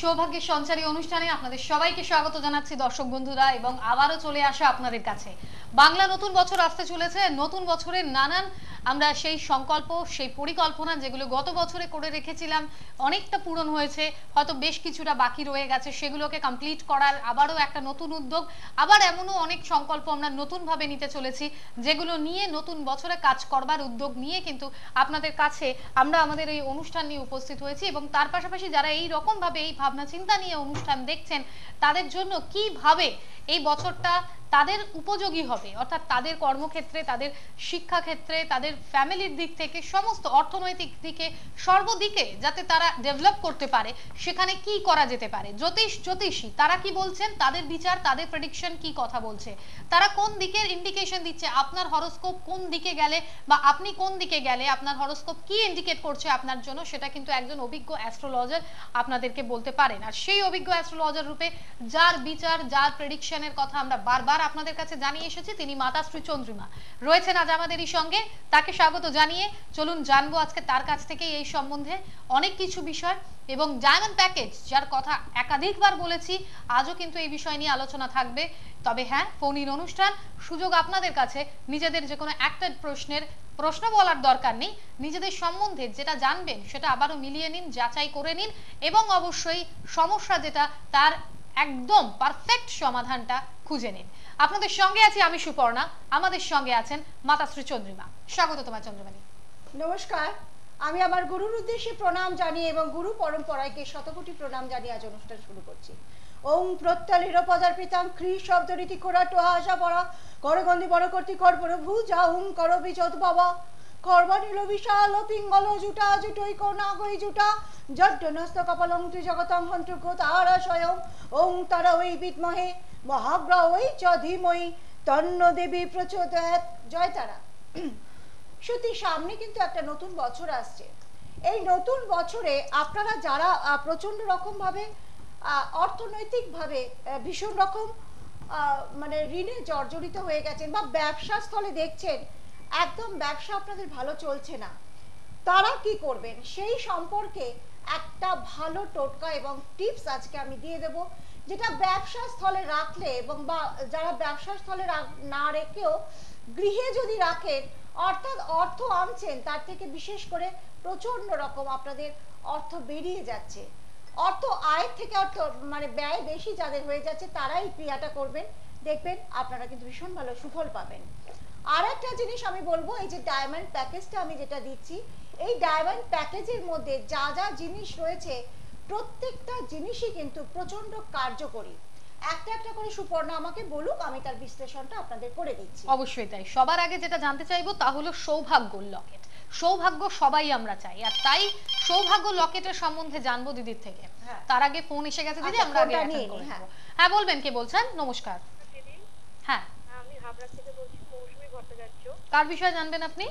সৌভাগ্যের সঞ্চারী অনুষ্ঠানে আপনাদের সবাইকে স্বাগত জানাচ্ছি দর্শক বন্ধুরা, এবং আবারও চলে আসা আপনাদের কাছে। বাংলা নতুন বছর আসতে চলেছে, নতুন বছরের নানান আমরা সেই সংকল্প, সেই পরিকল্পনা যেগুলো গত বছরে করে রেখেছিলাম, অনেকটা পূরণ হয়েছে, হয়তো বেশ কিছুটা বাকি রয়ে গেছে, সেগুলোকে কমপ্লিট করার আবারও একটা নতুন উদ্যোগ, আবার এমনও অনেক সংকল্প আমরা নতুনভাবে নিতে চলেছি, যেগুলো নিয়ে নতুন বছরে কাজ করবার উদ্যোগ নিয়ে কিন্তু আপনাদের কাছে আমরা আমাদের এই অনুষ্ঠান নিয়ে উপস্থিত হয়েছি, এবং তার পাশাপাশি যারা এই রকমভাবে এই ভাবনা চিন্তা নিয়ে অনুষ্ঠান দেখছেন তাদের জন্য কীভাবে এই বছরটা তাদের উপযোগী হবে। অর্থাৎ তাদের কর্মক্ষেত্রে, তাদের শিক্ষাক্ষেত্রে, তাদের ফ্যামিলির দিক থেকে সমস্ত অর্থনৈতিক দিকে, সর্বদিকে যাতে তারা ডেভেলপ করতে পারে, সেখানে কি করা যেতে পারে? জ্যোতিষ, জ্যোতিষী, তারা কি বলছেন? তাদের বিচার, তাদের প্রেডিকশন কি কথা বলছে? তারা কোন দিকের ইন্ডিকেশন দিচ্ছে? আপনার হরোস্কোপ কোন দিকে গেলে বা আপনি কোন দিকে গেলে আপনার হরোস্কোপ কি ইন্ডিকেট করছে আপনার জন্য, সেটা কিন্তু একজন অভিজ্ঞ অ্যাস্ট্রোলজার আপনাদেরকে বলতে পারেন। আর সেই অভিজ্ঞ অ্যাস্ট্রোলজার রূপে যার বিচার, যার প্রেডিকশনের কথা আমরা বারবার আপনাদের কাছে জানিয়ে এসেছি, তিনি মাতা শ্রী চন্দ্রিমা। রয়েছেন আজ আমাদেরই সঙ্গে। তাকে স্বাগত জানিয়ে চলুন জানব আজকে তার কাছ থেকে এই সম্বন্ধে অনেক কিছু বিষয় এবং ডায়মন্ড প্যাকেজ যার কথা একাধিকবার বলেছি, আজও কিন্তু এই বিষয় নিয়ে আলোচনা থাকবে। তবে হ্যাঁ ফোনিন অনুষ্ঠান, সুযোগ আপনাদের কাছে। নিজেদের যে কোনো একটা প্রশ্নের, প্রশ্ন বলার দরকার নেই। নিজেদের সম্বন্ধে যেটা জানবেন, সেটা আবারও মিলিয়ে নিন, যাচাই করে নিন এবং অবশ্যই সমস্যা যেটা, তার একদম পারফেক্ট সমাধানটা খুঁজে নিন। আপনাদের সঙ্গে আছি আমি সুপর্ণা, আমাদের সঙ্গে আছেন মাতাশ্রী চন্দ্রিমা। স্বাগত তোমার চন্দ্রমানী নমস্কার, আমি আমার গুরুর উদ্দেশ্যে প্রণাম জানিয়ে এবং গুরু পরম্পরাকে শতকোটি প্রণাম জানিয়ে আজ অনুষ্ঠান শুরু করছি। ওং প্রত্যলির পদার পিতাং খ্রি শব্দ রীতি কোরা টোহা আশা পড়া করগন্ধি বড় কর্তি কর্পর ভুজা হুম কর বিচত বাবা কর্বানিল বিশাল পিঙ্গল জুটা জুটই কোনা জুটা। জড্ড নস্ত কপালং তু হন্তুক তারা স্বয়ং। ওং তারা ওই বিদ্মহে মহাগ্রহ ওই তন্ন দেবী জয় তারা। সত্যি সামনে কিন্তু একটা নতুন বছর আসছে। এই নতুন বছরে আপনারা যারা আহ, প্রচণ্ড রকম ভাবে আহ, অর্থনৈতিকভাবে ভীষণ রকম মানে ঋণে জর্জরিত হয়ে গেছেন বা ব্যবসা স্থলে দেখছেন একদম ব্যবসা আপনাদের ভালো চলছে না। তারা কি করবেন? সেই সম্পর্কে একটা ভালো টোটকা এবং টিপস আজকে আমি দিয়ে দেব, যেটা ব্যবসা স্থলে রাখলে এবং বা যারা ব্যবসা স্থলে না রেখেও গৃহে যদি রাখেন, অর্থাৎ অর্থ আনছেন, তার থেকে বিশেষ করে প্রচণ্ড রকম আপনাদের অর্থ বেরিয়ে যাচ্ছে। অর্থ আয়ের থেকে অর্থ মানে ব্যয় বেশি যাদের হয়ে যাচ্ছে, তারাই ক্রিয়াটা করবেন। দেখবেন আপনারা কিন্তু ভীষণ ভালো সুফল পাবেন। আর একটা জিনিস আমি বলব এই যে ডায়মন্ড প্যাকেজটা আমি যেটা দিচ্ছি এই ডায়মন্ড প্যাকেজের মধ্যে যা যা জিনিস রয়েছে প্রত্যেকটা জিনিসই কিন্তু প্রচণ্ড কার্যকরী। একটা একটা করে সুপর্ণা আমাকে বলুক আমি তার বিশ্লেষণটা আপনাদের করে দিচ্ছি। অবশ্যই তাই। সবার আগে যেটা জানতে চাইব তা হলো সৌভাগ্য লকেট। সৌভাগ্য সবাই আমরা চাই আর তাই সৌভাগ্য লকেটের সম্বন্ধে জানব দিদির থেকে। হ্যাঁ। তার আগে ফোন এসে গেছে দিদি আচ্ছা, আমরা আগে হ্যাঁ। হ্যাঁ বলবেন কে বলছেন? নমস্কার। হ্যাঁ। আমি হাবড়া থেকে বলছি। কার বিষয়ে জানবেন আপনি?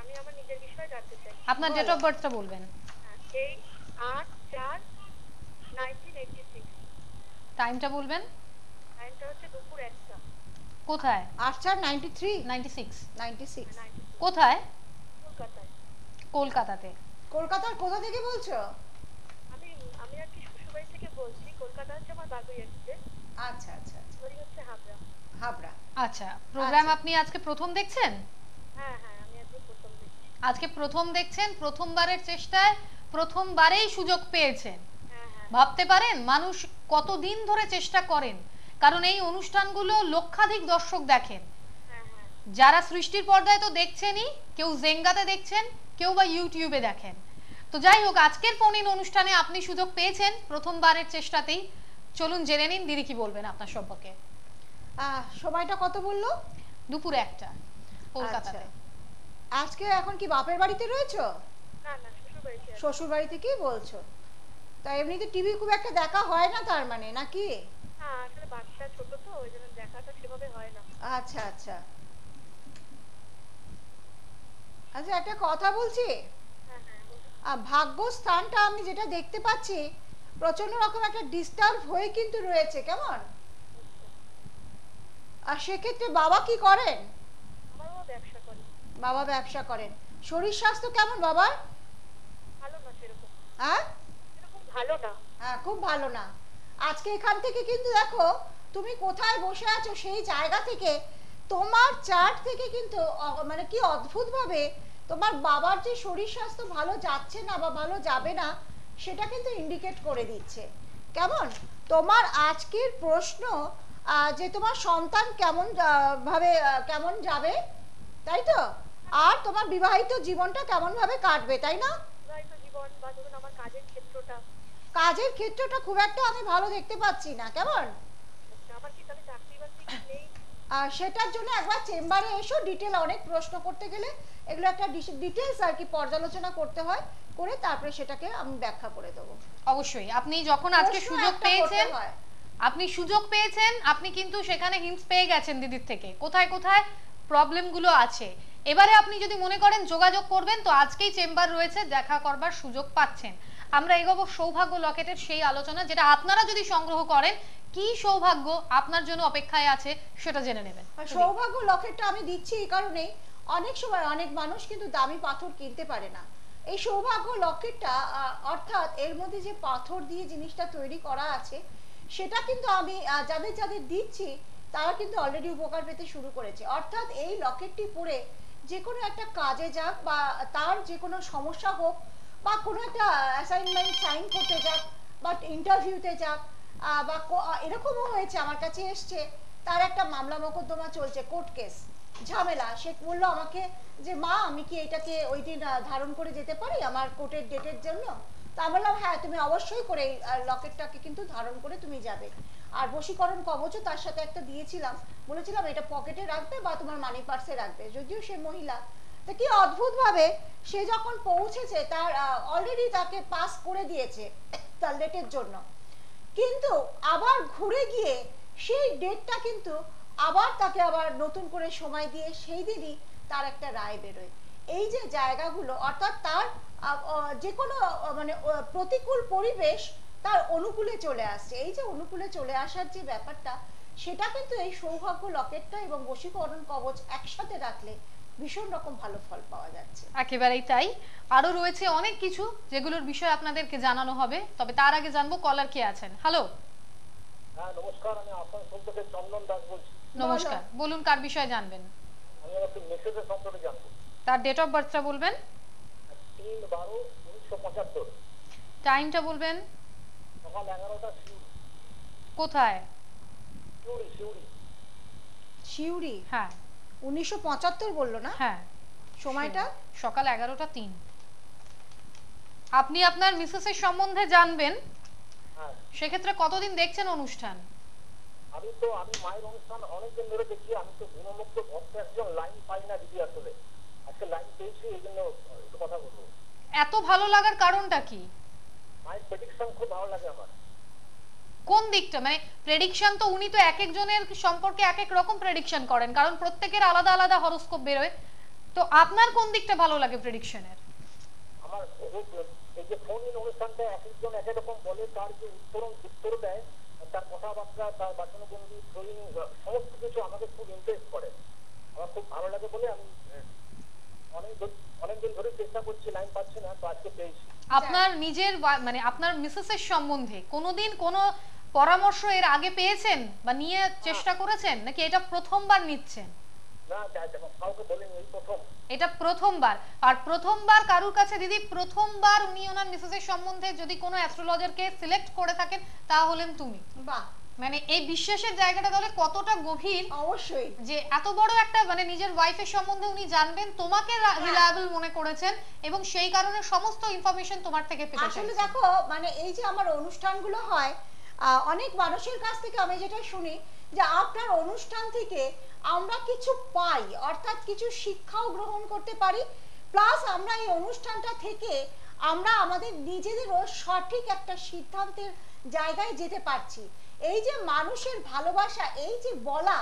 আমি আমার নিজের বিষয়ে জানতে চাই। আপনার ডেট অফ বার্থটা বলবেন। এই আট চার নাইনটিন এইটটি সিক্স টাইমটা বলবেন। টাইমটা হচ্ছে দুপুর একটা। কোথায়? আচ্ছা ninety three ninety six ninety six ninety কোথায়? কলকাতায়। কলকাতাতে। কলকাতার কোথা থেকে বলছো? আমি আমি আর কি শ্বশুরবাড়ি থেকে বলছি। কলকাতা হচ্ছে আমার বাগুই আসছে আচ্ছা আচ্ছা আচ্ছা। বাড়ি হচ্ছে হাবড়া। হাবড়া। আচ্ছা প্রোগ্রাম আচ্ছা। আপনি আজকে প্রথম দেখছেন? হ্যাঁ হ্যাঁ আমি আজকে প্রথম দেখছি। আজকে প্রথম দেখছেন প্রথমবারের চেষ্টায় প্রথমবারেই সুযোগ পেয়েছেন। হ্যাঁ হ্যাঁ। ভাবতে পারেন মানুষ কতদিন ধরে চেষ্টা করেন? কারণ এই অনুষ্ঠানগুলো লক্ষাধিক দর্শক দেখেন। হ্যাঁ হ্যাঁ। যারা সৃষ্টির পর্দায় তো দেখছেনই কেউ জেঙ্গাতে দেখছেন কেউ বা ইউটিউবে দেখেন। তো যাই হোক আজকের ফোনিন অনুষ্ঠানে আপনি সুযোগ পেয়েছেন। প্রথমবারের চেষ্টাতেই। চলুন জেনে নিন দিদি কি বলবেন আপনার সম্পর্কে? সময়টা কত বলল? দুপুর একটা কলকাতাতে। আচ্ছা। আজকে এখন কি বাপের বাড়িতে রয়েছো। শ্বশুর বাড়ি থেকেই বলছো? তা এমনিতে টিভি খুব একটা দেখা হয় না তার মানে নাকি? আসলে বাচ্চা ছোট তো ওই জন্য দেখাটা সেভাবে না। আচ্ছা আচ্ছা। আচ্ছা একটা কথা বলছি হ্যাঁ হ্যাঁ বলুন। আহ, ভাগ্যস্থানটা আমি যেটা দেখতে পাচ্ছি প্রচণ্ড রকম একটা ডিস্টার্ব হয়ে কিন্তু রয়েছে কেমন? আর সেক্ষেত্রে বাবা কি করেন? বাবা ব্যবসা করেন। শরীর স্বাস্থ্য কেমন বাবার? হ্যাঁ? ভালো না। হ্যাঁ খুব ভালো না। আজকে এখান থেকে কিন্তু দেখো তুমি কোথায় বসে আছো সেই জায়গা থেকে তোমার চার্ট থেকে কিন্তু মানে কি অদ্ভুতভাবে তোমার বাবার যে শরীর স্বাস্থ্য ভালো যাচ্ছে না বা ভালো যাবে না সেটা কিন্তু ইন্ডিকেট করে দিচ্ছে। কেমন? তোমার আজকের প্রশ্ন যে তোমার সন্তান কেমন ভাবে কেমন যাবে তাই তো? আর তোমার বিবাহিত জীবনটা কেমন ভাবে কাটবে তাই না? কাজের ক্ষেত্রটা। কাজের ক্ষেত্রটা খুব একটা আমি ভালো দেখতে পাচ্ছি না কেমন? আচ্ছা, আমার কি তাহলে চাকরি বাকরি নেই? সেটার জন্য একবার চেম্বারে এসো ডিটেল অনেক প্রশ্ন করতে গেলে এগুলো একটা ডিটেলস আর কি পর্যালোচনা করতে হয় করে তারপরে সেটাকে আমি ব্যাখ্যা করে দেবো। অবশ্যই। আপনি যখন আজকে সুযোগ পেয়েছেন আপনি সুযোগ পেয়েছেন আপনি কিন্তু সেখানে হিন্টস পেয়ে গেছেন দিদির থেকে। কোথায় কোথায় প্রবলেমগুলো আছে? এবারে আপনি যদি মনে করেন যোগাযোগ করবেন তো আজকেই চেম্বার রয়েছে দেখা করবার সুযোগ পাচ্ছেন। আমরা এগোবো সৌভাগ্য লকেটের সেই আলোচনা যেটা আপনারা যদি সংগ্রহ করেন কি সৌভাগ্য আপনার জন্য অপেক্ষায় আছে সেটা জেনে নেবেন। সৌভাগ্য লকেটটা আমি দিচ্ছি এই কারণেই। অনেক সময় অনেক মানুষ কিন্তু দামি পাথর কিনতে পারে না। এই সৌভাগ্য লকেটটা অর্থাৎ এর মধ্যে যে পাথর দিয়ে জিনিসটা তৈরি করা আছে, সেটা কিন্তু আমি যাদের যাদের দিচ্ছি, তারা কিন্তু অলরেডি উপকার পেতে শুরু করেছে। অর্থাৎ এই লকেটটি পরে যে কোনো একটা কাজে যাক বা তার যে কোনো সমস্যা হোক বা কোনো একটা অ্যাসাইনমেন্ট সাইন করতে যাক বা ইন্টারভিউতে যাক বা এরকমও হয়েছে, আমার কাছে এসছে। তার একটা মামলা মোকদ্দমা চলছে, কোর্ট কেস। ঝামেলা। সে বলল আমাকে যে, মা, আমি কি এটাকে ওই দিন ধারণ করে যেতে পারি আমার কোর্টের ডেটের জন্য? তা বললাম হ্যাঁ তুমি অবশ্যই করে এই লকেটটাকে কিন্তু ধারণ করে তুমি যাবে। আর বশীকরণ কবচও তার সাথে একটা দিয়েছিলাম। বলেছিলাম, এটা পকেটে রাখবে বা তোমার মানি পার্সে রাখবে। যদিও সে মহিলা। তো কি অদ্ভুত ভাবে সে যখন পৌঁছেছে, তার অলরেডি তাকে পাস করে দিয়েছে, তার লেটের জন্য। কিন্তু আবার ঘুরে গিয়ে সেই ডেটটা কিন্তু আবার তাকে আবার নতুন করে সময় দিয়ে সেই দিনই তার একটা রায় বেরোয়। এই যে জায়গাগুলো, অর্থাৎ তার যে কোনো মানে প্রতিকূল পরিবেশ তার অনুকূলে চলে আসছে। এই যে অনুকূলে চলে আসার যে ব্যাপারটা, সেটা কিন্তু এই সৌভাগ্য লকেটটা এবং বশীকরণ কবচ একসাথে রাখলে ভীষণ রকম ভালো ফল পাওয়া যাচ্ছে। একেবারেই তাই। আরও রয়েছে অনেক কিছু যেগুলোর বিষয়ে আপনাদেরকে জানানো হবে তবে তার আগে জানব কলার কে আছেন। হ্যালো। হ্যাঁ নমস্কার আমি আসানসোল থেকে চন্দন দাস বলছি। নমস্কার বলুন কার বিষয়ে জানবেন? আমি একটু মেসেজের সম্পর্কে জানব। তার ডেট অফ বার্থটা বলবেন? তিন বারো উনিশশো পঁচাত্তর। টাইমটা বলবেন? সকাল এগারোটা শিউরি। কোথায়? শিউরি শিউরি। শিউরি? হ্যাঁ। উনিশশো পঁচাত্তর বলল না? হ্যাঁ সময়টা? সকাল এগারোটা তিন। আপনি আপনার মিসেসের সম্বন্ধে জানবেন। হ্যাঁ। সেক্ষেত্রে কতদিন দেখছেন অনুষ্ঠান? আমি তো আমি মায়ের অনুষ্ঠান অনেকদিন ধরে দেখি আমি তো গুণমুক্ত ভক্ত একজন লাইন পাই না দিদি আসলে। আজকে লাইন পেয়েছি এই জন্য কথা বলব। এত ভালো লাগার কারণটা কি? মায়ের প্রেডিকশন খুব ভালো লাগে আমার। কোন দিকটা? মানে প্রেডিকশন তো উনি তো এক একজনের সম্পর্কে এক এক রকম প্রেডিকশন করেন কারণ প্রত্যেকের আলাদা আলাদা হরোস্কোপ বেরোয়। তো আপনার কোন দিকটা ভালো লাগে প্রেডিকশনের আমার এই- যে ফোন ইন অনুষ্ঠানটা এক একজন এক রকম বলে তার যে উত্তরণ উত্তর দেয় তার কথাবার্তা তার সমস্ত কিছু আমাকে খুব ইন্টারেস্ট করে। আমার খুব ভালো লাগে বলে আমি অনেক দিন- অনেকদিন ধরে চেষ্টা করছি লাইন পাচ্ছি না তো আজকে পেয়েছি। আপনার নিজের মানে আপনার মিসেসের সম্বন্ধে কোনোদিন কোনো পরামর্শ এর আগে পেয়েছেন বা নিয়ে চেষ্টা করেছেন? নাকি এটা প্রথমবার নিচ্ছেন? না যা- যা- কাউকে বলিনি এই প্রথম। এটা প্রথমবার। আর প্রথমবার কারুর কাছে দিদি প্রথমবার উনি ওনার মিসেসের সম্বন্ধে যদি কোনো অ্যাস্ট্রোলজারকে সিলেক্ট করে থাকেন তা হলেন তুমি। বাহ। মানে এই বিশ্বাসের জায়গাটা তাহলে কতটা গভীর অবশ্যই। যে এত বড় একটা মানে নিজের ওয়াইফের সম্বন্ধে উনি জানবেন তোমাকে রিলায়েবল মনে করেছেন এবং সেই কারণে সমস্ত ইনফরমেশন তোমার থেকে পেতে আসলে দেখো মানে এই যে আমার অনুষ্ঠানগুলো হয় অনেক মানুষের কাছ থেকে আমি যেটা শুনি যে আপনার অনুষ্ঠান থেকে আমরা কিছু পাই, অর্থাৎ কিছু শিক্ষাও গ্রহণ করতে পারি প্লাস আমরা এই অনুষ্ঠানটা থেকে আমরা আমাদের নিজেদেরও সঠিক একটা সিদ্ধান্তের জায়গায় যেতে পারছি। এই যে মানুষের ভালোবাসা, এই যে বলা,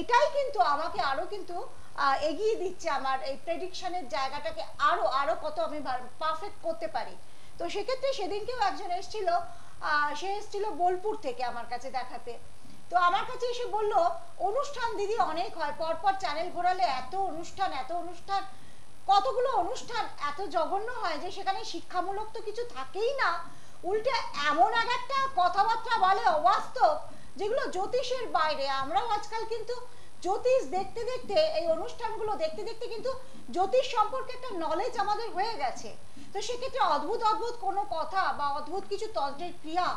এটাই কিন্তু আমাকে আরও কিন্তু এগিয়ে দিচ্ছে আমার এই প্রেডিকশনের জায়গাটাকে আরও আরও কত আমি পারফেক্ট করতে পারি। তো সেক্ষেত্রে সেদিনকেও একজন এসেছিল সে এসেছিল বোলপুর থেকে আমার কাছে দেখাতে। তো আমার কাছে এসে বলল, অনুষ্ঠান দিদি অনেক হয়, পরপর চ্যানেল ঘোরালে এত অনুষ্ঠান এত অনুষ্ঠান, কতগুলো অনুষ্ঠান, এত জঘন্য হয় যে সেখানে শিক্ষামূলক তো কিছু থাকেই না। উল্টে এমন এক একটা কথাবার্তা বলে অবাস্তব, যেগুলো জ্যোতিষের বাইরে। আমরাও আজকাল কিন্তু জ্যোতিষ দেখতে দেখতে, এই অনুষ্ঠানগুলো দেখতে দেখতে কিন্তু জ্যোতিষ সম্পর্কে একটা নলেজ আমাদের হয়ে গেছে। তো সেক্ষেত্রে অদ্ভুত অদ্ভুত কোনো কথা বা অদ্ভুত কিছু তন্ত্রের ক্রিয়া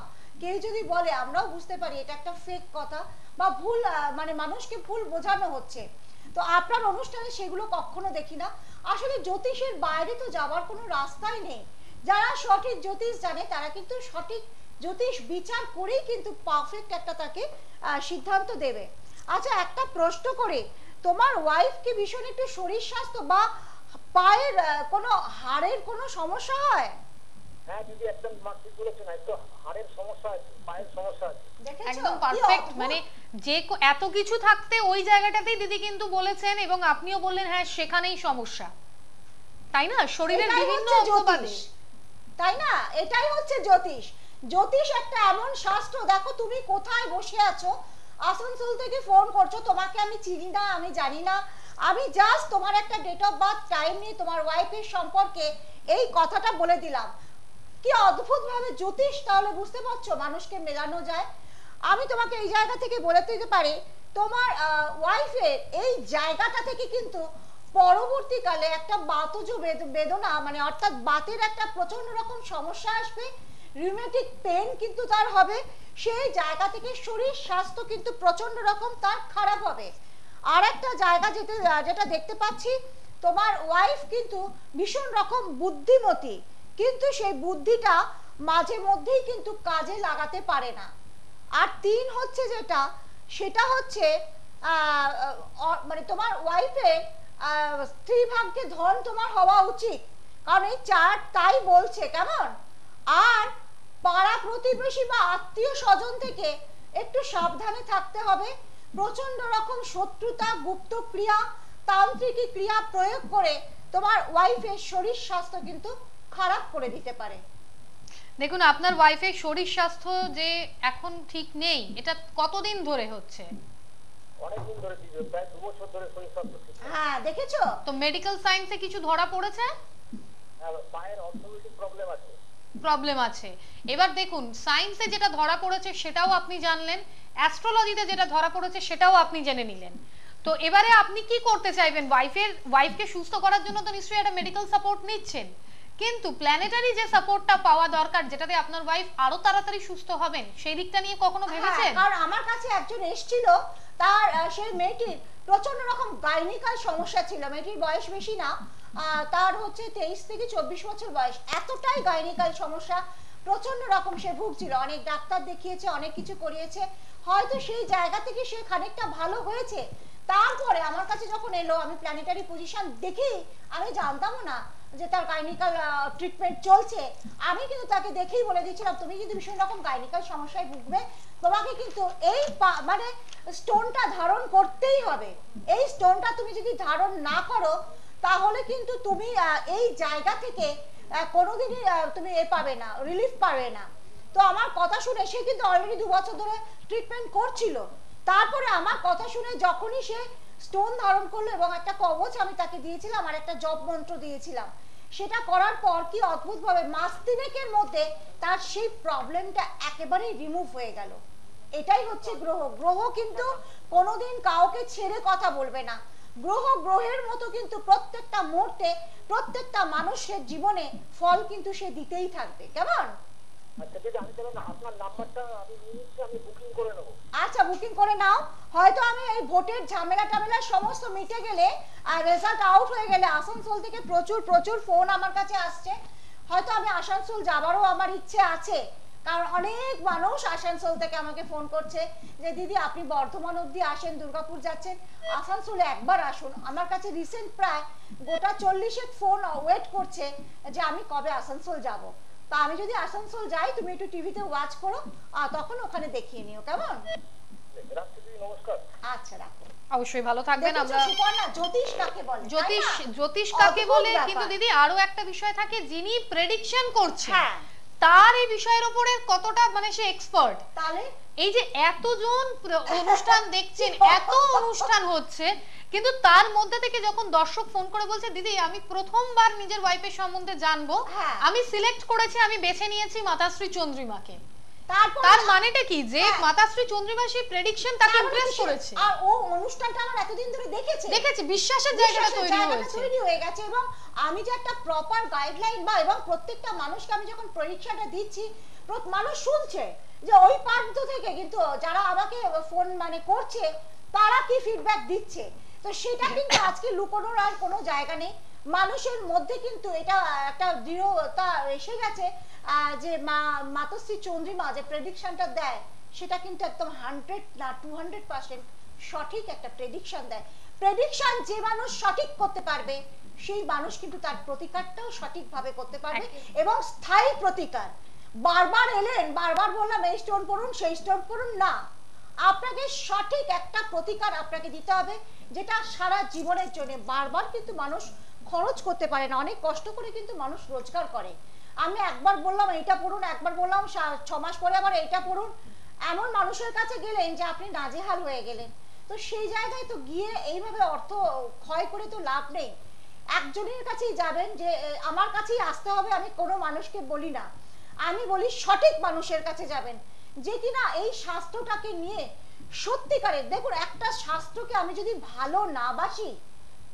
কেউ যদি বলে, আমরাও বুঝতে পারি এটা একটা ফেক কথা বা ভুল মানে মানুষকে ভুল বোঝানো হচ্ছে। তো আপনার অনুষ্ঠানে সেগুলো কখনো দেখি না। আসলে জ্যোতিষের বাইরে তো যাওয়ার কোনো রাস্তাই নেই। যারা সঠিক জ্যোতিষ জানে, তারা কিন্তু সঠিক জ্যোতিষ বিচার করেই কিন্তু পারফেক্ট একটা তাকে সিদ্ধান্ত দেবে। আচ্ছা একটা প্রশ্ন করে। তোমার ওয়াইফ কি ভীষণ একটু শরীর স্বাস্থ্য বা পায়ের কোনো হাড়ের কোনো সমস্যা হয়? হ্যাঁ দিদি একদম ঠিক বলেছেন একটু হাড়ের সমস্যা আছে পায়ের সমস্যা আছে। একদম পারফেক্ট মানে যে এত কিছু থাকতে ওই জায়গাটাতেই দিদি কিন্তু বলেছেন এবং আপনিও বললেন হ্যাঁ সেখানেই সমস্যা। তাই না? শরীরের এটাই বিভিন্ন হচ্ছে জ্যোতিষ। তাই না? এটাই হচ্ছে জ্যোতিষ। জ্যোতিষ একটা এমন শাস্ত্র দেখো তুমি কোথায় বসে আছো আসানসোল থেকে ফোন করছ তোমাকে আমি চিনি না আমি জানি না আমি জাস্ট তোমার একটা ডেট অফ বার্থ টাইম নিয়ে তোমার ওয়াইফের সম্পর্কে এই কথাটা বলে দিলাম। কি অদ্ভুত ভাবে জ্যোতিষ তাহলে বুঝতে পারছ মানুষকে মেলানো যায়? আমি তোমাকে এই জায়গা থেকে বলে দিতে পারি, তোমার ওয়াইফের এই জায়গাটা থেকে কিন্তু পরবর্তীকালে একটা বাতজ বেদ- বেদনা মানে অর্থাৎ বাতের একটা প্রচণ্ড রকম সমস্যা আসবে রিউমেটিক পেন কিন্তু তার হবে, সেই জায়গা থেকে শরীর স্বাস্থ্য কিন্তু প্রচণ্ড রকম তার খারাপ হবে। আর একটা জায়গা যেতে, যেটা দেখতে পাচ্ছি, তোমার ওয়াইফ কিন্তু ভীষণ রকম বুদ্ধিমতী, কিন্তু সেই বুদ্ধিটা মাঝে মধ্যেই কিন্তু কাজে লাগাতে পারে না। আর তিন হচ্ছে যেটা, সেটা হচ্ছে মানে তোমার ওয়াইফের স্ত্রী ভাগ্যে ধন তোমার হওয়া উচিত, কারণ এই চার তাই বলছে, কেমন? আর পাড়া প্রতিবেশী বা আত্মীয় স্বজন থেকে একটু সাবধানে থাকতে হবে প্রচণ্ড রকম শত্রুতা গুপ্ত ক্রিয়া তান্ত্রিক ক্রিয়া প্রয়োগ করে তোমার ওয়াইফের শরীর স্বাস্থ্য কিন্তু খারাপ করে দিতে পারে। দেখুন আপনার ওয়াইফের শরীর স্বাস্থ্য যে এখন ঠিক নেই এটা কতদিন ধরে হচ্ছে? অনেকদিন ধরে প্রায় দু বছর ধরে শরীর স্বাস্থ্য ঠিক হ্যাঁ দেখেছ? তো মেডিকেল সায়েন্সে কিছু ধরা পড়েছে? হ্যাঁ, পায়ের অর্থোপেডিক প্রবলেম আছে। প্রবলেম আছে। এবার দেখুন সায়েন্সে যেটা ধরা পড়েছে সেটাও আপনি জানলেন অ্যাস্ট্রোলজিতে যেটা ধরা পড়েছে সেটাও আপনি জেনে নিলেন। তো এবারে আপনি কি করতে চাইবেন? ওয়াইফের ওয়াইফকে সুস্থ করার জন্য তো নিশ্চয়ই একটা মেডিকেল সাপোর্ট নিচ্ছেন। কিন্তু প্ল্যানেটারি যে সাপোর্টটা পাওয়া দরকার যেটাতে আপনার ওয়াইফ আরও তাড়াতাড়ি সুস্থ হবেন সেই দিকটা নিয়ে কখনো ভেবেছেন? আর আমার কাছে একজন এসেছিল তার সেই মেয়েটির প্রচণ্ড রকম গাইনিকাল সমস্যা ছিল। মেয়েটির বয়স বেশি না তার হচ্ছে তেইশ থেকে চব্বিশ বছর বয়স। এতটাই গাইনিকাল সমস্যা প্রচণ্ড রকম সে ভুগছিল। অনেক ডাক্তার দেখিয়েছে, অনেক কিছু করিয়েছে। হয়তো সেই জায়গা থেকে সে খানিকটা ভালো হয়েছে। তারপরে আমার কাছে যখন এলো, আমি প্ল্যানেটারি পজিশন দেখি আমি জানতামও না যে তার গাইনিকাল ট্রিটমেন্ট চলছে। আমি কিন্তু তাকে দেখেই বলে দিয়েছিলাম, তুমি কিন্তু ভীষণ রকম গাইনিকাল সমস্যায় ভুগবে। তোমাকে কিন্তু এই মানে স্টোনটা ধারণ করতেই হবে। এই স্টোনটা তুমি যদি ধারণ না করো তাহলে কিন্তু তুমি এই জায়গা থেকে কোনোদিনই তুমি এ পাবে না রিলিফ পাবে না। তো আমার কথা শুনে সে কিন্তু অলরেডি দু বছর ধরে ট্রিটমেন্ট করছিল। তারপরে আমার কথা শুনে যখনই সে স্টোন ধারণ করল এবং একটা কবচ আমি তাকে দিয়েছিলাম আর একটা জব মন্ত্র দিয়েছিলাম, সেটা করার পর কি অদ্ভুতভাবে মাস তিনেকের মধ্যে তার সেই প্রবলেমটা একেবারেই রিমুভ হয়ে গেল। এটাই হচ্ছে গ্রহ। গ্রহ কিন্তু কোনোদিন কাউকে ছেড়ে কথা বলবে না। গ্রহ গ্রহের মতো কিন্তু প্রত্যেকটা মুহূর্তে প্রত্যেকটা মানুষের জীবনে ফল কিন্তু সে দিতেই থাকবে। কেমন? আচ্ছা বুকিং করে আচ্ছা বুকিং করে নাও। হয়তো আমি এই ভোটের ঝামেলা টামেলা সমস্ত মিটে গেলে আর রেজাল্ট আউট হয়ে গেলে আসানসোল থেকে প্রচুর প্রচুর ফোন আমার কাছে আসছে। হয়তো আমি আসানসোল যাবারও আমার ইচ্ছে আছে। কারণ অনেক মানুষ আসানসোল থেকে আমাকে ফোন করছে যে দিদি আপনি বর্ধমান অবধি আসেন দুর্গাপুর যাচ্ছেন। আসানসোলে একবার আসুন। আমার কাছে রিসেন্ট প্রায় গোটা চল্লিশেক ফোন ওয়েট করছে যে আমি কবে আসানসোল যাব। তা আমি যদি আসানসোল যাই তুমি একটু টিভিতে ওয়াচ করো আর তখন ওখানে দেখিয়ে নিও। কেমন? আচ্ছা রাখো। অবশ্যই ভালো থাকবেন আমরা জ্যোতিষ কাকে বলে জ্যোতিষ জ্যোতিষ কাকে বলে? কিন্তু দিদি আরও একটা বিষয় থাকে যিনি প্রেডিকশন করছে হ্যাঁ। তার এই বিষয়ের উপরে কতটা মানে সে এক্সপার্ট তাহলে? এই যে এতজন অনুষ্ঠান দেখছেন এত অনুষ্ঠান হচ্ছে কিন্তু তার মধ্যে থেকে যখন দর্শক ফোন করে বলছে দিদি আমি প্রথমবার নিজের ওয়াইফের সম্বন্ধে জানব। হ্যাঁ। আমি সিলেক্ট করেছি আমি বেছে নিয়েছি মাতাশ্রী চন্দ্রিমাকে। তার মানেটা কি? যে হ্যাঁ। মাতাশ্রী চন্দ্রিমা সেই প্রেডিকশন তাকে ইমপ্রেস করেছে। আর ও অনুষ্ঠানটা আমার এতদিন ধরে দেখেছে। দেখেছি বিশ্বাসের জায়গাটা তৈরি হয়েছে। তৈরি হয়ে গেছে এবং আমি যে একটা প্রপার গাইডলাইন বা এবং প্রত্যেকটা মানুষকে আমি যখন পরীক্ষাটা দিচ্ছি মানুষ শুনছে যে ওই প্রান্ত থেকে কিন্তু যারা আমাকে ফোন মানে করছে তারা কি ফিডব্যাক দিচ্ছে? তো সেটা কিন্তু আজকে লুকোনোর আর কোনো জায়গা নেই। মানুষের মধ্যে কিন্তু এটা একটা দৃঢ়তা এসে গেছে যে মা মাতশ্রী চন্দ্রিমা যে প্রেডিকশনটা দেয় সেটা কিন্তু একদম হান্ড্রেড না টু হান্ড্রেড পার্সেন্ট সঠিক একটা প্রেডিকশন দেয়। প্রেডিকশন যে মানুষ সঠিক করতে পারবে সেই মানুষ কিন্তু তার প্রতিকারটাও সঠিকভাবে করতে পারবে এবং স্থায়ী প্রতিকার। বারবার এলেন বারবার বললাম এই স্টোন পড়ুন সেই স্টোন পড়ুন। না আপনাকে সঠিক একটা প্রতিকার আপনাকে দিতে হবে যেটা সারা জীবনের জন্য। বারবার কিন্তু মানুষ খরচ করতে পারে না অনেক কষ্ট করে কিন্তু মানুষ রোজগার করে। আমি একবার বললাম এইটা পড়ুন, একবার বললাম ছ মাস পরে আবার এইটা পড়ুন। এমন মানুষের কাছে গেলেন যে আপনি নাজেহাল হয়ে গেলেন। তো সেই জায়গায় তো গিয়ে এইভাবে অর্থ ক্ষয় করে তো লাভ নেই। একজনের কাছেই যাবেন যে আমার কাছেই আসতে হবে, আমি কোনো মানুষকে বলি না। আমি বলি সঠিক মানুষের কাছে যাবেন। যে কিনা এই স্বাস্থ্যটাকে নিয়ে সত্যিকারের, দেখুন, একটা স্বাস্থ্যকে আমি যদি ভালো না বাসি,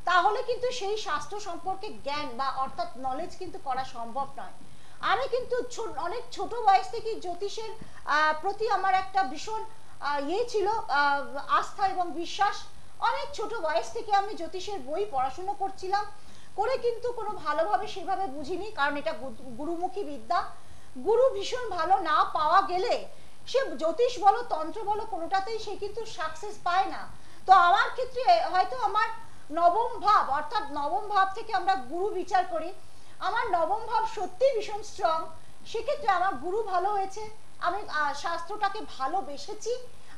তাহলে কিন্তু সেই স্বাস্থ্য সম্পর্কে জ্ঞান বা অর্থাৎ নলেজ কিন্তু করা সম্ভব নয়। আমি কিন্তু অনেক ছোট বয়স থেকে জ্যোতিষের প্রতি আমার একটা ভীষণ ইয়ে ছিল আস্থা এবং বিশ্বাস। অনেক ছোট বয়স থেকে আমি জ্যোতিষের বই পড়াশুনো করছিলাম। করে কিন্তু কোনো ভালোভাবে সেভাবে বুঝিনি, কারণ এটা গুরুমুখী বিদ্যা। গুরু ভীষণ ভালো না পাওয়া গেলে সে জ্যোতিষ বলো, তন্ত্র বলো, কোনোটাতেই সে কিন্তু সাকসেস পায় না। তো আমার ক্ষেত্রে হয়তো আমার নবম ভাব, অর্থাৎ নবম ভাব থেকে আমরা গুরু বিচার করি। আমার নবম ভাব সত্যি ভীষণ স্ট্রং সেক্ষেত্রে আমার গুরু ভালো হয়েছে, আমি শাস্ত্রটাকে ভালোবেসেছি,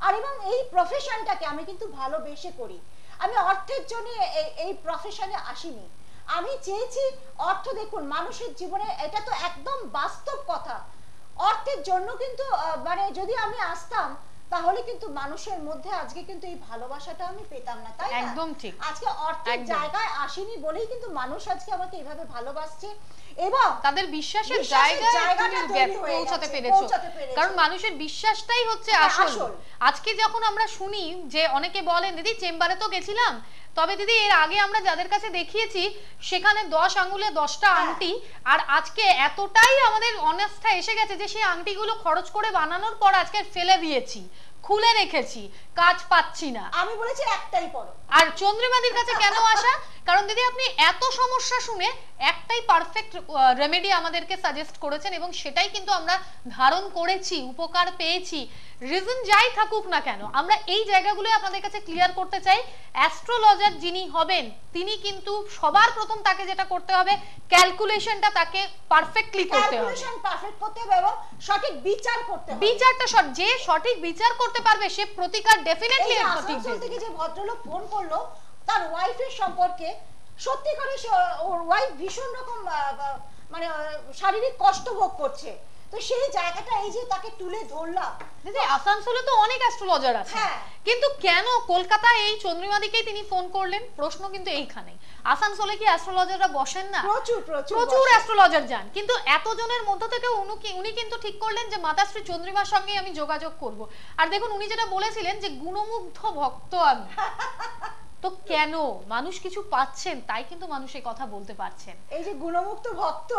আর এবং এই প্রফেশনটাকে আমি কিন্তু ভালোবেসে করি। আমি অর্থের জন্য এই প্রফেশনে আসিনি। আমি চেয়েছি অর্থ দেখুন, মানুষের জীবনে এটা তো একদম বাস্তব কথা। অর্থের জন্য কিন্তু মানে যদি আমি আসতাম তাহলে কিন্তু মানুষের মধ্যে আজকে কিন্তু এই ভালোবাসাটা আমি পেতাম না তাই? একদম ঠিক। আজকে অর্থের জায়গায় আসেনি বলেই কিন্তু মানুষ আজকে আমাকে এভাবে ভালোবাসছে এবং তাদের বিশ্বাসের জায়গায় পৌঁছাতে পেরেছ। কারণ মানুষের বিশ্বাসটাই হচ্ছে হ্যাঁ, আসল। আজকে যখন আমরা শুনি যে অনেকে বলেন দিদি চেম্বারে তো গেছিলাম। তবে দিদি এর আগে আমরা যাদের কাছে দেখিয়েছি সেখানে দশ আঙ্গুলে দশটা হ্যাঁ। আংটি আর আজকে এতটাই আমাদের অনাস্থা এসে গেছে যে সেই আংটিগুলো খরচ করে বানানোর পর আজকে ফেলে দিয়েছি খুলে রেখেছি। কাজ পাচ্ছি না। আমি বলেছি একটাই পড়ো আর চন্দ্রিমাদির কাছে কেন আসা? কারণ দিদি আপনি এত সমস্যা শুনে একটাই পারফেক্ট রেমেডি আমাদেরকে সাজেস্ট করেছেন এবং সেটাই কিন্তু আমরা ধারণ করেছি উপকার পেয়েছি। রিজন যাই থাকুক না কেন আমরা এই জায়গাগুলো আপনাদের কাছে ক্লিয়ার করতে চাই। অ্যাস্ট্রোলজার যিনি হবেন তিনি কিন্তু সবার প্রথম তাকে যেটা করতে হবে ক্যালকুলেশনটা তাকে পারফেক্টলি করতে হবে। ক্যালকুলেশন পারফেক্ট করতে হবে এবং সঠিক বিচার করতে হবে। বিচারটা সৎ- যে সঠিক বিচার করতে পারবে সে প্রতিকার ডেফিনেটলি দেবে। থেকে যে ভদ্রলোক ফোন করল তার ওয়াইফের সম্পর্কে সত্যি করে ওর ওয়াইফ ভীষণ রকম মানে শারীরিক কষ্ট ভোগ করছে তো সেই জায়গাটা এই যে তাকে তুলে ধরলাম দিদি আসানসোলে তো অনেক অ্যাস্ট্রোলজার আছে। হ্যাঁ। কিন্তু কেন কলকাতায় এই চন্দ্রিমাদিকেই তিনি ফোন করলেন? প্রশ্ন কিন্তু এইখানেই। আসানসোলে কি অ্যাস্ট্রোলজাররা বসেন না? প্রচুর প্রচুর প্রচুর অ্যাস্ট্রোলজার যান। কিন্তু এতজনের মধ্য থেকে উনি কি- উনি কিন্তু ঠিক করলেন যে মাতাশ্রী চন্দ্রিমার সঙ্গে আমি যোগাযোগ করব। আর দেখুন উনি যেটা বলেছিলেন যে গুণমুগ্ধ ভক্ত আমি। তো কেন? মানুষ কিছু পাচ্ছেন তাই কিন্তু মানুষ এই কথা বলতে পারছেন। এই যে গুণমুক্ত ভক্ত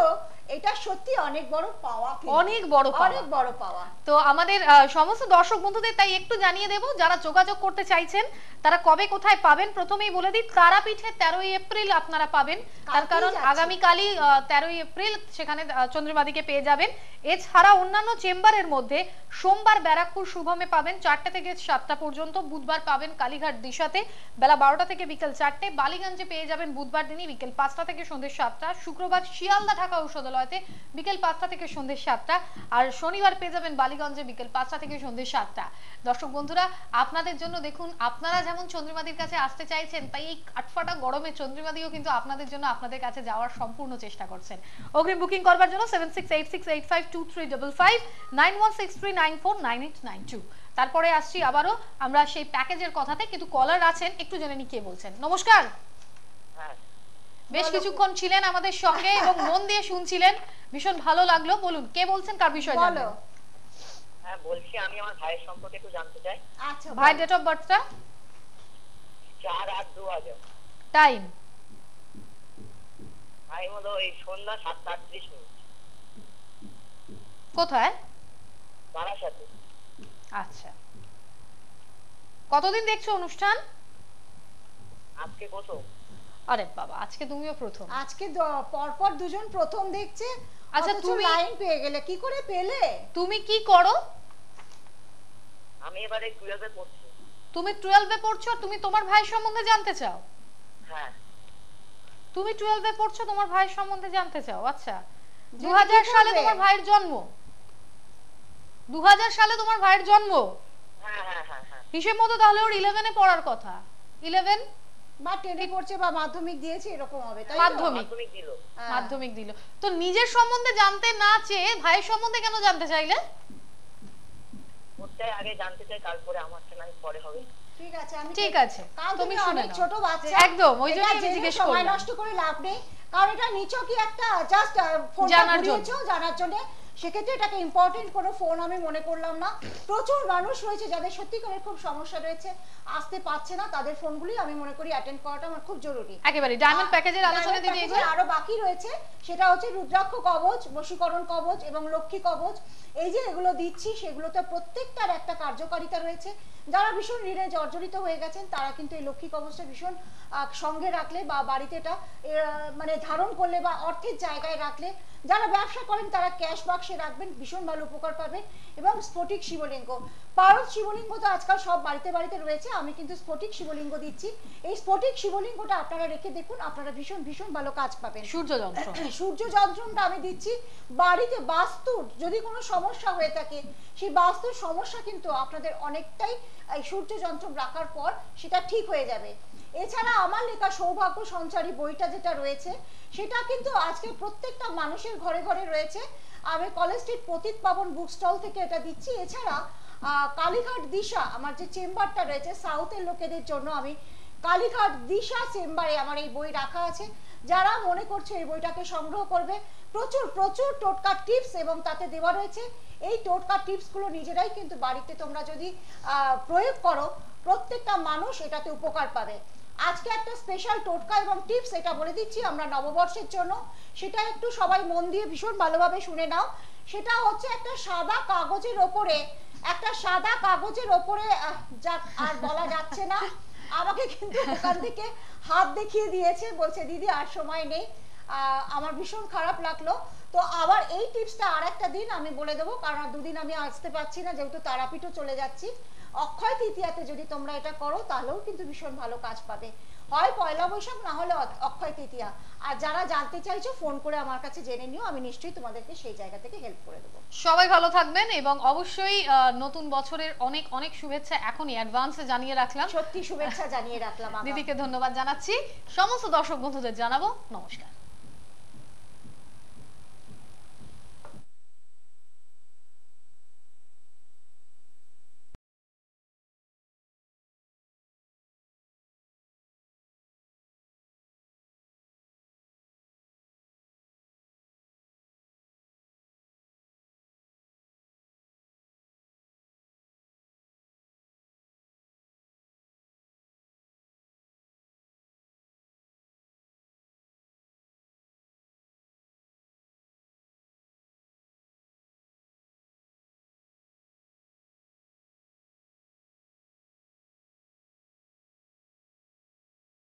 এটা সত্যি অনেক বড় পাওয়া অনেক বড় অনেক বড় পাওয়া। তো আমাদের সমস্ত দর্শক বন্ধুদের তাই একটু জানিয়ে দেব যারা যোগাযোগ করতে চাইছেন তারা কবে কোথায় পাবেন? প্রথমেই বলে দিই তারাপীঠে তেরোই এপ্রিল আপনারা পাবেন। তার কারণ। আগামীকালই তেরোই এপ্রিল সেখানে চন্দ্রমাদিকে পেয়ে যাবেন। এছাড়া অন্যান্য চেম্বারের মধ্যে সোমবার ব্যারাকপুর শুভমে পাবেন চারটে থেকে সাতটা পর্যন্ত। বুধবার পাবেন কালীঘাট দিশাতে। বেলা বারোটা থেকে বিকেল চারটে। বালিগঞ্জে পেয়ে যাবেন বুধবার দিনই বিকেল পাঁচটা থেকে সন্ধ্যে সাতটা। শুক্রবার শিয়ালদা ঢাকা ঔষধালয়তে বিকেল পাঁচটা থেকে সন্ধ্যে সাতটা। আর শনিবার পেয়ে যাবেন বালিগঞ্জে বিকেল পাঁচটা থেকে সন্ধ্যে সাতটা। দর্শক বন্ধুরা, আপনাদের জন্য দেখুন, আপনারা যেমন চন্দ্রিমাদির কাছে আসতে চাইছেন, তাই এই কাঠফাটা গরমে চন্দ্রিমাদিও কিন্তু আপনাদের জন্য আপনাদের কাছে যাওয়ার সম্পূর্ণ চেষ্টা করছেন। অগ্রিম বুকিং করবার জন্য seven six eight six eight five two three double five nine one six three nine four nine eight nine two তারপরে আসছি আবারও আমরা সেই প্যাকেজের কথাতে কিন্তু কলার আছেন একটু জেনে নি কে বলছেন। নমস্কার। হ্যাঁ। বেশ কিছুক্ষণ ছিলেন আমাদের সঙ্গে এবং মন দিয়ে শুনছিলেন। ভীষণ ভালো লাগল বলুন কে বলছেন কার বিষয়ে বলো। জানবেন? হ্যাঁ বলছি আমি আমার ভাইয়ের সম্পর্কে একটু জানতে চাই। আচ্ছা ভাই ডেট অফ বার্থটা চার আট দু হাজার। টাইম টাইম হলো এই সন্ধ্যা সাতটা আটত্রিশ মিনিট। কোথায়? তার সাথে আচ্ছা। কতদিন দেখছ অনুষ্ঠান? আজকে প্রথম। আরে বাবা আজকে তুমিও প্রথম। আজকে পরপর দুজন প্রথম দেখছে আচ্ছা, তুমি- লাইন পেয়ে গেলে কি করে পেলে? তুমি কি করো? আমি এবারে টুয়েলভে পড়ছি। তুমি টুয়েলভে পড়ছো তুমি তোমার ভাই সম্বন্ধে জানতে চাও? হ্যাঁ। তুমি টুয়েলভে পড়ছো তোমার ভাই সম্বন্ধে জানতে চাও? আচ্ছা। দু জেনে কি সালে তোমার ভাইয়ের জন্ম। দু হাজার সালে তোমার ভাইয়ের জন্ম। হ্যাঁ হ্যাঁ হ্যাঁ হ্যাঁ। হিসেব মতো তাহলে ওর ইলেভেনে পড়ার কথা। ইলেভেন বা টেনে পড়ছে বা মাধ্যমিক দিয়েছে এরকম হবে তাই মাধ্যমিক। মাধ্যমিক দিল। হ্যাঁ। মাধ্যমিক দিল। তো নিজের সম্বন্ধে জানতে না চেয়ে ভাইয়ের সম্বন্ধে কেন জানতে চাইলে? ওটাই আগে জানতে চাই তারপরে আমারটা নাই পরে হবে। ঠিক আছে আমি ঠিক আছে কারণ তুমি শুনে নাও। ছোট বাচ্চা একদম, ওই এটা জন্যই আমি জিজ্ঞেস সময় নষ্ট করে লাভ নেই। কারণ এটা নিছকই একটা জাস্ট ফোনটা জানার জন্য। ঘুরিয়েছো জানার জন্য। সেক্ষেত্রে এটাকে ইম্পর্টেন্ট কোনো ফোন আমি মনে করলাম না। প্রচুর মানুষ রয়েছে যাদের সত্যিকারের খুব সমস্যা রয়েছে। আসতে পারছে না তাদের ফোনগুলি আমি মনে করি অ্যাটেন্ড করাটা আমার খুব জরুরি। একেবারে ডায়মন্ড প্যাকেজের আলোচনা দিদি এগুলো আরও বাকি রয়েছে সেটা হচ্ছে রুদ্রাক্ষ কবচ বশীকরণ কবচ এবং লক্ষ্মী কবচ। এই যে এগুলো দিচ্ছি সেগুলোতে প্রত্যেকটার একটা কার্যকারিতা রয়েছে। যারা ভীষণ ঋণে জর্জরিত হয়ে গেছেন তারা কিন্তু এই লক্ষ্মী কবচটা ভীষণ সঙ্গে রাখলে বা বাড়িতে এটা মানে ধারণ করলে বা অর্থের জায়গায় রাখলে যারা ব্যবসা করেন তারা ক্যাশ বাক্সে রাখবেন ভীষণ ভালো উপকার পাবেন এবং স্ফটিক শিবলিঙ্গ। পারদ শিবলিঙ্গ তো আজকাল সব বাড়িতে বাড়িতে রয়েছে আমি কিন্তু স্ফটিক শিবলিঙ্গ দিচ্ছি। এই স্ফটিক শিবলিঙ্গটা আপনারা রেখে দেখুন আপনারা ভীষণ ভীষণ ভালো কাজ পাবেন। সূর্য যন্ত্র। সূর্য যন্ত্রণটা আমি দিচ্ছি। বাড়িতে বাস্তুর যদি কোনো সমস্যা হয়ে থাকে সেই বাস্তুর সমস্যা কিন্তু আপনাদের অনেকটাই এই সূর্য যন্ত্র রাখার পর সেটা ঠিক হয়ে যাবে। এছাড়া আমার লেখা সৌভাগ্য সঞ্চারী বইটা যেটা রয়েছে, সেটা কিন্তু আজকে প্রত্যেকটা মানুষের ঘরে ঘরে রয়েছে। আমি কলেজ স্ট্রিট পতিত পাবন বুক স্টল থেকে এটা দিচ্ছি। এছাড়া কালীঘাট দিশা আমার যে চেম্বারটা রয়েছে, সাউথের লোকেদের জন্য আমি কালীঘাট দিশা চেম্বারে আমার এই বই রাখা আছে। যারা মনে করছে এই বইটাকে সংগ্রহ করবে, প্রচুর প্রচুর টোটকা টিপস এবং তাতে দেওয়া রয়েছে। এই টোটকা টিপসগুলো নিজেরাই কিন্তু বাড়িতে তোমরা যদি প্রয়োগ করো, প্রত্যেকটা মানুষ এটাতে উপকার পাবে। আজকে একটা স্পেশাল টোটকা এবং টিপস এটা বলে দিচ্ছি আমরা নববর্ষের জন্য। সেটা একটু সবাই মন দিয়ে ভীষণ ভালোভাবে শুনে নাও। সেটা হচ্ছে একটা সাদা কাগজের ওপরে, একটা সাদা কাগজের ওপরে আর বলা যাচ্ছে না। আমাকে কিন্তু ওখান থেকে হাত দেখিয়ে দিয়েছে, বলছে, দিদি, আর সময় নেই। আমার ভীষণ খারাপ লাগল। তো আবার এই টিপসটা আর একটা দিন আমি বলে দেবো, কারণ দুদিন আমি আসতে পারছি না, যেহেতু তারাপীঠও চলে যাচ্ছি। অক্ষয় তৃতীয়াতে যদি তোমরা এটা করো তাহলেও কিন্তু ভীষণ ভালো কাজ পাবে। হয় পয়লা বৈশাখ না হলে অক্ষয় তৃতীয়া। আর যারা জানতে চাইছো ফোন করে আমার কাছে জেনে নিও আমি নিশ্চয়ই তোমাদেরকে সেই জায়গা থেকে হেল্প করে দেবো। সবাই ভালো থাকবেন এবং অবশ্যই নতুন বছরের অনেক অনেক শুভেচ্ছা এখনই অ্যাডভান্সে জানিয়ে রাখলাম। সত্যি শুভেচ্ছা জানিয়ে রাখলাম। দিদিকে ধন্যবাদ জানাচ্ছি। সমস্ত দর্শক বন্ধুদের জানাব। নমস্কার।